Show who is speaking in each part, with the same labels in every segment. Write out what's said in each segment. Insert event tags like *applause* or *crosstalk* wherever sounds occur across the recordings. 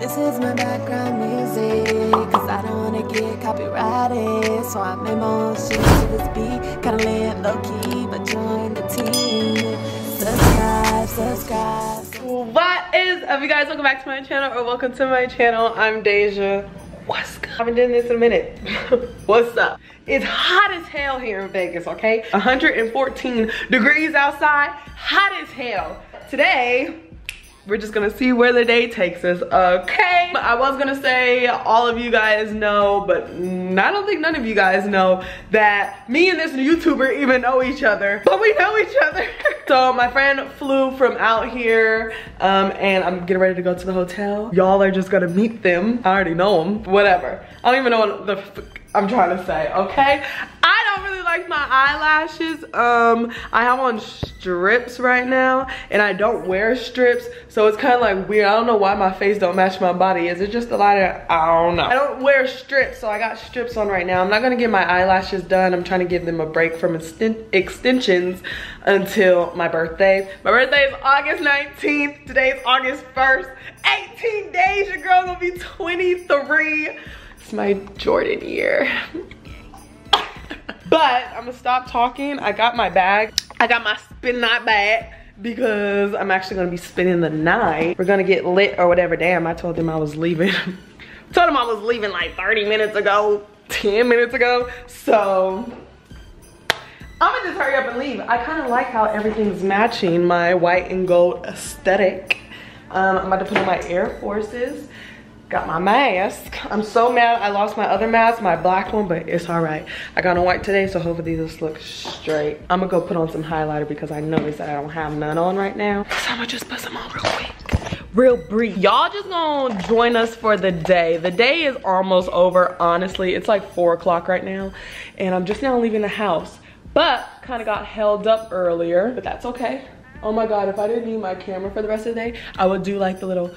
Speaker 1: This is my background music, cause I don't wanna get copyrighted. So I made my own shit to this beat, kinda laying low key, but join the team. Subscribe, subscribe.
Speaker 2: What is up you guys? Welcome back to my channel or welcome to my channel. I'm DeJha. What's good? I haven't done this in a minute. *laughs* What's up? It's hot as hell here in Vegas, okay? 114 degrees outside, hot as hell. Today, we're just gonna see where the day takes us, okay? I was gonna say all of you guys know, but I don't think none of you guys know that me and this YouTuber even know each other, but we know each other. *laughs* so my friend flew from out here um, and I'm getting ready to go to the hotel. Y'all are just gonna meet them. I already know them, whatever. I don't even know what the I'm trying to say, okay? Don't really like my eyelashes. Um, I have on strips right now and I don't wear strips. So it's kind of like weird. I don't know why my face don't match my body. Is it just a lot of, I don't know. I don't wear strips, so I got strips on right now. I'm not gonna get my eyelashes done. I'm trying to give them a break from extensions until my birthday. My birthday is August 19th. Today is August 1st. 18 days, your girl gonna be 23. It's my Jordan year. But I'm gonna stop talking. I got my bag. I got my spin night bag because I'm actually gonna be spending the night. We're gonna get lit or whatever. Damn, I told them I was leaving. *laughs* told them I was leaving like 30 minutes ago, 10 minutes ago. So I'm gonna just hurry up and leave. I kind of like how everything's matching my white and gold aesthetic. Um, I'm about to put on my Air Forces. Got my mask. I'm so mad I lost my other mask, my black one, but it's all right. I got on white today, so hopefully this looks straight. I'm gonna go put on some highlighter because I noticed that I don't have none on right now. So I'm gonna just put some on real quick. Real brief. Y'all just gonna join us for the day. The day is almost over, honestly. It's like four o'clock right now, and I'm just now leaving the house. But kind of got held up earlier, but that's okay. Oh my God, if I didn't need my camera for the rest of the day, I would do like the little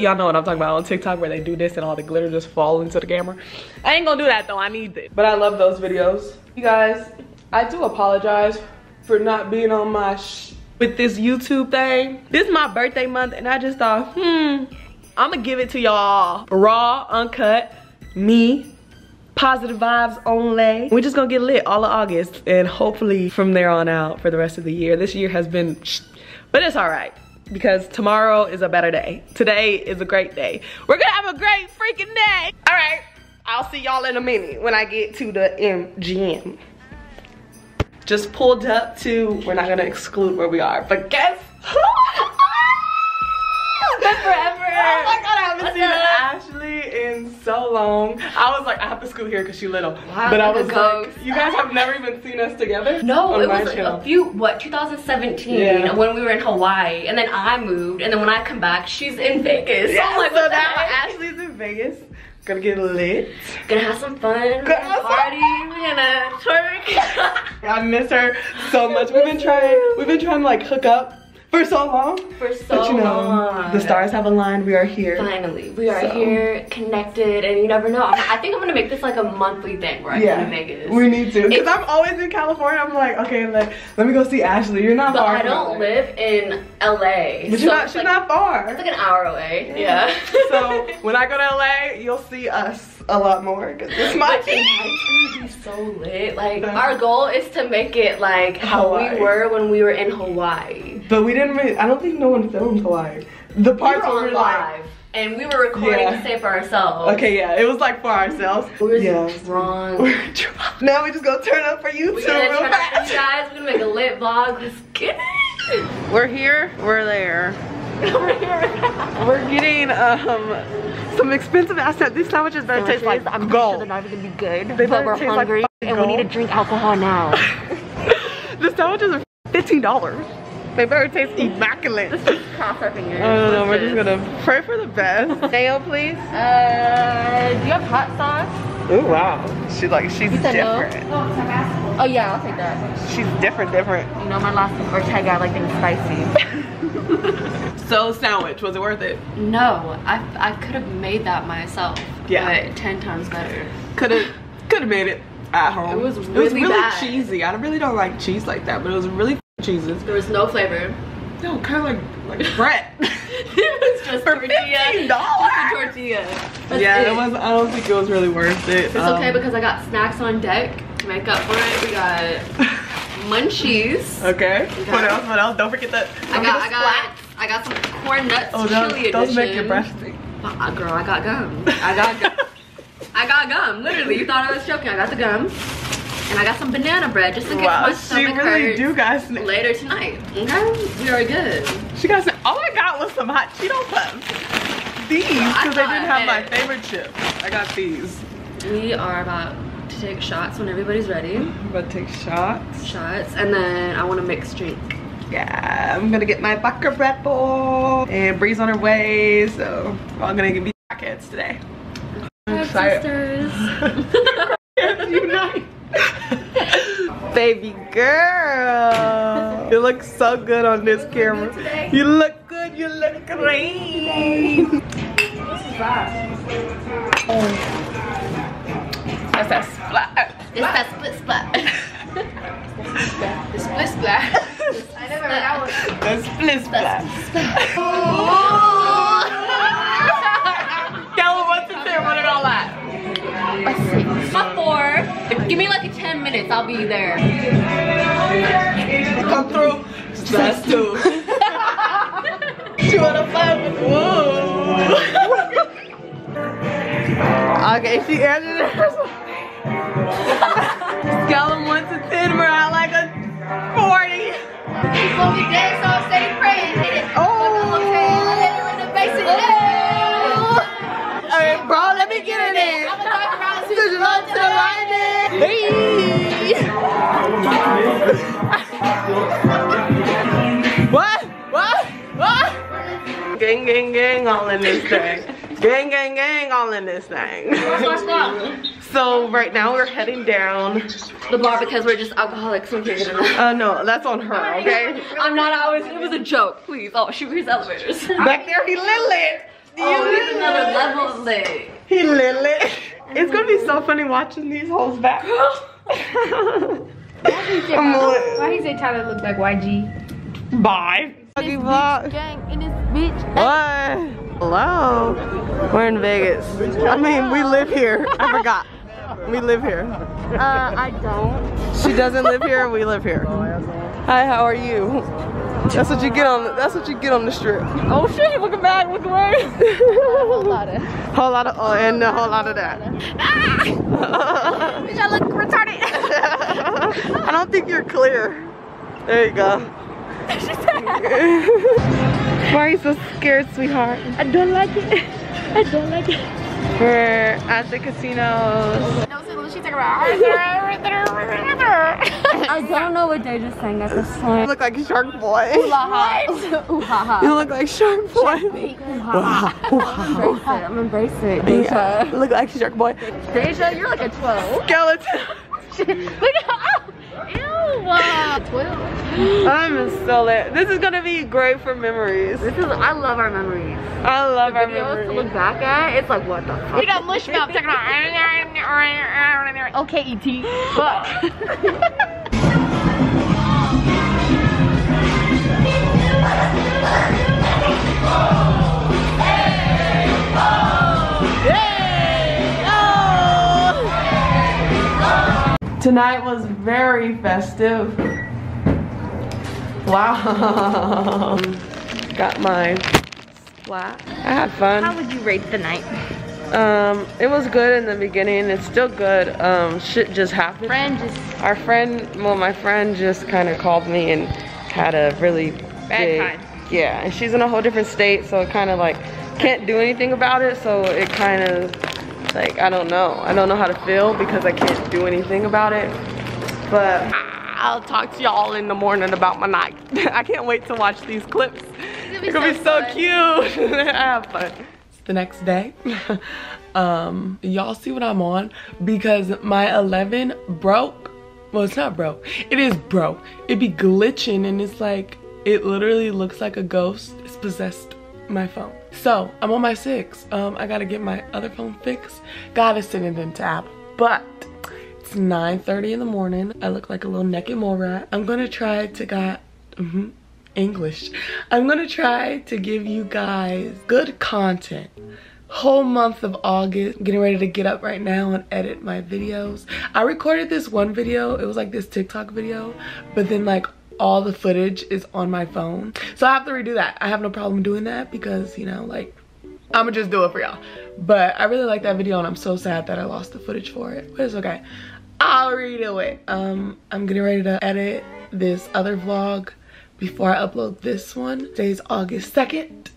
Speaker 2: y'all know what I'm talking about on TikTok where they do this and all the glitter just fall into the camera. I ain't gonna do that though, I need it. But I love those videos. You guys, I do apologize for not being on my with this YouTube thing. This is my birthday month and I just thought, hmm, I'm gonna give it to y'all raw, uncut, me, positive vibes only. We're just gonna get lit all of August and hopefully from there on out for the rest of the year. This year has been, but it's all right because tomorrow is a better day. Today is a great day. We're gonna have a great freaking day. All right, I'll see y'all in a minute when I get to the MGM. Just pulled up to, we're not gonna exclude where we are, but guess *laughs*
Speaker 3: forever.
Speaker 2: Oh my god, I haven't seen Ashley in so long. I was like, I have to scoot here because she's little.
Speaker 3: Wow,
Speaker 2: but I was like, you guys have never even seen us together?
Speaker 3: No, it was channel. a few, what, 2017 yeah. when we were in Hawaii. And then I moved. And then when I come back, she's in Vegas.
Speaker 2: Yeah, so, like, so now Ashley's in Vegas. Gonna get lit.
Speaker 3: Gonna have some fun. Gonna have party. We're gonna twerk. *laughs*
Speaker 2: I miss her so much. We've been trying. We've been trying to like hook up for so long.
Speaker 3: For so but, you know, long.
Speaker 2: The stars have aligned. We are here.
Speaker 3: Finally, we are so. here, connected, and you never know. I think I'm gonna make this like a monthly thing where I yeah, come to Vegas.
Speaker 2: We need to, because I'm always in California. I'm like, okay, like let me go see Ashley. You're not
Speaker 3: but
Speaker 2: far.
Speaker 3: I don't live in LA.
Speaker 2: But so you're not. She's like, not far.
Speaker 3: It's like an hour away. Yeah.
Speaker 2: yeah. so *laughs* when I go to LA, you'll see us a lot more because it's my
Speaker 3: team. It's gonna be so lit. Like our goal is to make it like how Hawaii. we were when we were in Hawaii.
Speaker 2: But we didn't really. I don't think no one filmed live. The parts
Speaker 3: we were,
Speaker 2: were
Speaker 3: live.
Speaker 2: Like,
Speaker 3: and we were recording yeah. to say for ourselves.
Speaker 2: Okay, yeah, it was like for ourselves.
Speaker 3: We were
Speaker 2: yeah.
Speaker 3: drunk.
Speaker 2: We are drunk. Now we just gonna turn up for you
Speaker 3: we're gonna fast. You guys. We're gonna make a lit vlog. Let's get
Speaker 2: it. We're here. We're there. we're *laughs* here. we're getting um some expensive assets. These sandwiches better taste like
Speaker 3: I'm
Speaker 2: gold.
Speaker 3: sure they're not gonna be good, they but we're hungry like and gold. we need to drink alcohol now. *laughs*
Speaker 2: the sandwiches are $15. They better taste immaculate.
Speaker 3: cross our fingers.
Speaker 2: I don't know, we're just gonna pray for the best. *laughs* Nail, please.
Speaker 3: Uh, do you have hot sauce?
Speaker 2: Oh wow. She like she's different.
Speaker 3: No? Oh, yeah, I'll take that.
Speaker 2: She's different, different.
Speaker 3: You know my last Ortega, I like things spicy. *laughs*
Speaker 2: So sandwich, was it worth it?
Speaker 3: No, I, I could have made that myself. Yeah. But 10 times better.
Speaker 2: Could have could have made it at home.
Speaker 3: It was really,
Speaker 2: it was really
Speaker 3: bad.
Speaker 2: cheesy. I really don't like cheese like that, but it was really cheesy.
Speaker 3: There was no flavor.
Speaker 2: No, kind of like like bread. *laughs*
Speaker 3: it was just
Speaker 2: For
Speaker 3: tortilla.
Speaker 2: $15?
Speaker 3: Just a tortilla. That's
Speaker 2: yeah,
Speaker 3: it.
Speaker 2: it was. I don't think it was really worth it.
Speaker 3: It's okay because I got snacks on deck to make up for it. We got *laughs* munchies.
Speaker 2: Okay. What else? What else? Don't forget that.
Speaker 3: I got, I got, I got some corn nuts
Speaker 2: Oh,
Speaker 3: chili
Speaker 2: those, those
Speaker 3: edition.
Speaker 2: make your breath stink.
Speaker 3: Uh, girl, I got gum. I got gum. *laughs* I got gum. Literally, you thought I was joking. I got the gum, and I got some banana bread just in case
Speaker 2: Wow,
Speaker 3: my
Speaker 2: she
Speaker 3: stomach
Speaker 2: really
Speaker 3: hurts
Speaker 2: do got
Speaker 3: later tonight. Okay, we are good.
Speaker 2: She got some. All I got was some hot Cheeto puffs. These, because they didn't have my favorite chip. I got these.
Speaker 3: We are about to take shots when everybody's ready.
Speaker 2: I'm about to take shots.
Speaker 3: Shots, and then I want a mixed drink.
Speaker 2: Yeah, I'm gonna get my vodka Red Bull and Bree's on her way, so we're all gonna give be crackheads today. I'm excited.
Speaker 3: Sisters. *laughs*
Speaker 2: Unite. Baby girl, you look so good on this camera. You look good. You look great. That's that splat.
Speaker 3: It's that split splat. *laughs* the *laughs* split splat. I never heard that one.
Speaker 2: That split splat.
Speaker 3: Oh. Give me like a 10 minutes, I'll be there.
Speaker 2: Come through. That's two. two out of five. Whoa. okay, she answered it herself. *laughs* Scale of 1 to 10, we're at like a 40. Hey. what? What? What? Gang, gang, gang, all in this thing. Gang, gang, gang, all in this thing. so right now we're heading down.
Speaker 3: The bar because we're just alcoholics and can't get enough.
Speaker 2: Uh, no, that's on her, okay?
Speaker 3: I'm not, I was, it was a joke. Please, oh, here's elevators.
Speaker 2: Back there, he lit lit.
Speaker 3: Oh, here's another level of lit.
Speaker 2: He lit lit. It's gonna be so funny watching these holes back. *laughs* I'm lit.
Speaker 4: Why he say Tyler look like YG?
Speaker 2: Bye. Fucking vlog.
Speaker 4: Gang in this bitch.
Speaker 2: What? Hello. We're in Vegas. I mean, we live here. I forgot. We live here.
Speaker 4: Uh, I don't.
Speaker 2: She doesn't live here. We live here. *laughs* Hi, how are you? That's what you get on. That's what you get on the strip.
Speaker 4: Oh shit, he looking back, looking away.
Speaker 2: whole
Speaker 4: lot of.
Speaker 2: Whole lot of, oh, and a whole lot of that. Ah! *laughs*
Speaker 4: Bitch, I look retarded. *laughs*
Speaker 2: I don't think you're clear. There you go. *laughs* Why are you so scared, sweetheart?
Speaker 4: I don't like it. I don't like it.
Speaker 2: We're at the casinos.
Speaker 4: No, so she's talking about. I don't know what they just sang at the
Speaker 2: You look like Shark Boy.
Speaker 4: Ooh ha ha. *laughs*
Speaker 2: You look like Shark Boy.
Speaker 4: Ooh ha ha. I'm embrace it. I'm embrace it.
Speaker 2: Yeah,
Speaker 4: DeJha.
Speaker 2: look like Shark Boy.
Speaker 4: DeJha, you're like a 12.
Speaker 2: Skeleton. *laughs*
Speaker 4: Look at how. Ew. uh, 12.
Speaker 2: I'm so lit. This is gonna be great for memories.
Speaker 4: This is, I love our memories.
Speaker 2: I love our
Speaker 4: Videos to
Speaker 2: memories.
Speaker 4: look back at, it's like, what the fuck? You got mush mouth talking about. *laughs* *laughs* Okay, E.T. Fuck. *laughs*
Speaker 2: Tonight was very festive. Wow. Got my splat. I had fun.
Speaker 4: How would you rate the night?
Speaker 2: Um, it was good in the beginning. It's still good. Um, shit just happened.
Speaker 4: Friend just
Speaker 2: Our friend, well, my friend just kind of called me and had a really
Speaker 4: Bad
Speaker 2: big,
Speaker 4: time.
Speaker 2: yeah, and she's in a whole different state, so it kind of like can't do anything about it. So it kind of like I don't know. I don't know how to feel because I can't do anything about it. But I'll talk to y'all in the morning about my night. *laughs* I can't wait to watch these clips. It's gonna be so, cute. I *laughs* have fun. It's the next day. *laughs* um, y'all see what I'm on because my 11 broke. Well, it's not broke. It is broke. It be glitching and it's like it literally looks like a ghost. It's possessed my phone. So I'm on my six. Um, I gotta get my other phone fixed. God is send it in tab. But it's 9:30 in the morning. I look like a little naked mole rat. I'm gonna try to got. mhm. English. I'm gonna try to give you guys good content whole month of August. Getting ready to get up right now and edit my videos. I recorded this one video. It was like this TikTok video, but then like all the footage is on my phone. So I have to redo that. I have no problem doing that because, you know, like I'ma just do it for y'all. But I really like that video and I'm so sad that I lost the footage for it. But it's okay. I'll redo it. Um, I'm getting ready to edit this other vlog before I upload this one. Today's August 2nd.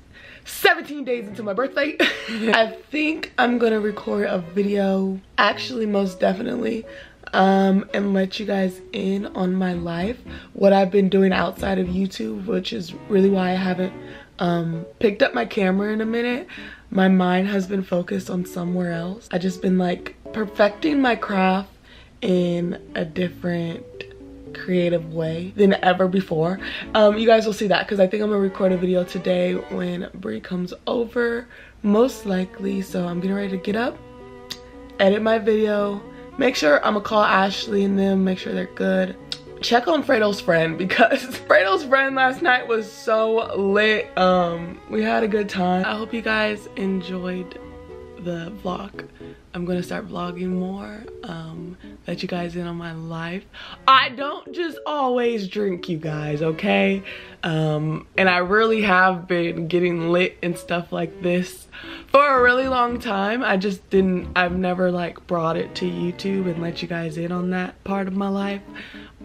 Speaker 2: 17 days into my birthday. *laughs* I think I'm gonna record a video, actually most definitely, um, and let you guys in on my life, what I've been doing outside of YouTube, which is really why I haven't um, picked up my camera in a minute. My mind has been focused on somewhere else. I've just been like perfecting my craft in a different creative way than ever before. Um, you guys will see that because I think I'm gonna record a video today when Brie comes over, most likely. So I'm getting ready to get up, edit my video, make sure I'm gonna call Ashley and them, make sure they're good. Check on Fredo's friend because *laughs* Fredo's friend last night was so lit. Um, we had a good time. I hope you guys enjoyed the vlog. I'm gonna start vlogging more, um, let you guys in on my life. I don't just always drink, you guys, okay? Um, and I really have been getting lit and stuff like this for a really long time. I just didn't, I've never like brought it to YouTube and let you guys in on that part of my life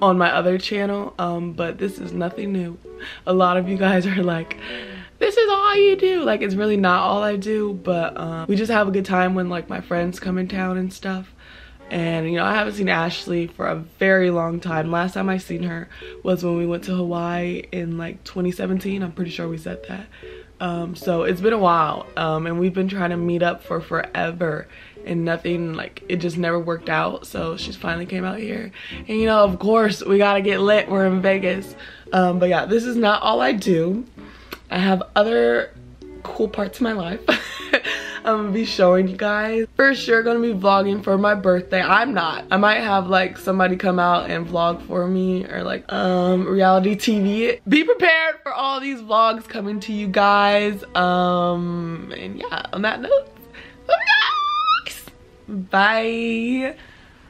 Speaker 2: on my other channel. Um, but this is nothing new. A lot of you guys are like, this is all you do. Like it's really not all i do but um, we just have a good time when like my friends come in town and stuff. And you know i haven't seen ashley for a very long time. Last time i seen her was when we went to hawaii in like 2017 i'm pretty sure we said that. Um, so it's been a while. Um, and we've been trying to meet up for forever. And nothing like it just never worked out. So she's finally came out here. And you know of course we gotta get lit. We're in vegas. Um, but yeah this is not all i do I have other cool parts of my life *laughs* I'm gonna be showing you guys. For sure gonna be vlogging for my birthday. I'm not. I might have like somebody come out and vlog for me or like um reality TV. Be prepared for all these vlogs coming to you guys. Um and yeah, on that note. Bye.